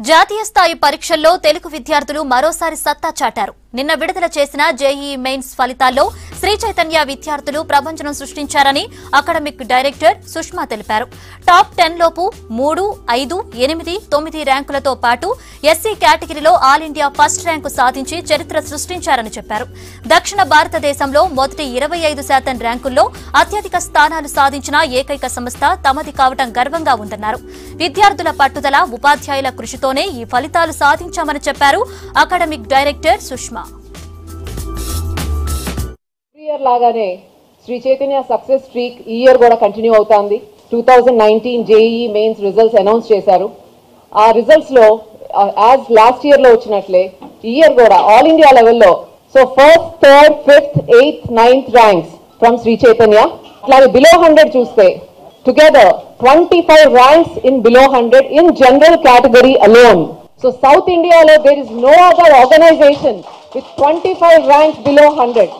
జాతీయ స్థాయి పరీక్షల్లో తెలుగు విద్యార్థులు మరోసారి సత్తా చాటారు. నిన్న విడుదల చేసిన జేఈఈ మెయిన్స్ ఫలితాల్లో శ్రీ చైతన్య విద్యార్థులు ప్రపంచం సృష్టించారని అకాడమిక్ డైరెక్టర్ సుష్మా తెలిపారు. టాప్ టెన్ లోపు మూడు ఐదు ఎనిమిది తొమ్మిది ర్యాంకులతో పాటు ఎస్సీ కేటగిరీలో ఆల్ ఇండియా ఫస్ట్ ర్యాంకు సాధించి చరిత్ర సృష్టించారని చెప్పారు. దక్షిణ భారతదేశంలో మొదటి ఇరవై ఐదు శాతం ర్యాంకుల్లో అత్యధిక స్థానాలు సాధించిన ఏకైక సంస్థ తమది కావటం గర్వంగా ఉందన్నారు. విద్యార్థుల పట్టుదల ఉపాధ్యాయుల కృషితోనే ఈ ఫలితాలు సాధించామని చెప్పారు అకాడమిక్ డైరెక్టర్ సుష్మా. ఇయర్ లాగానే శ్రీ చైతన్య సక్సెస్ స్ట్రీక్ ఈ ఇయర్ కూడా కంటిన్యూ అవుతోంది. Two thousand nineteen JE mains results announce చేశారు. ఆ రిజల్ట్స్లో యాజ్ లాస్ట్ ఇయర్లో వచ్చినట్లే ఈ ఇయర్ కూడా ఆల్ ఇండియా లెవెల్లో so first third fifth eighth ninth ranks from Sri Chaitanya. అట్లాగే బిలో హండ్రెడ్ చూస్తే together twenty five ranks in below hundred in general category alone so south ఇండియాలో there is no other organization with twenty five ranks below hundred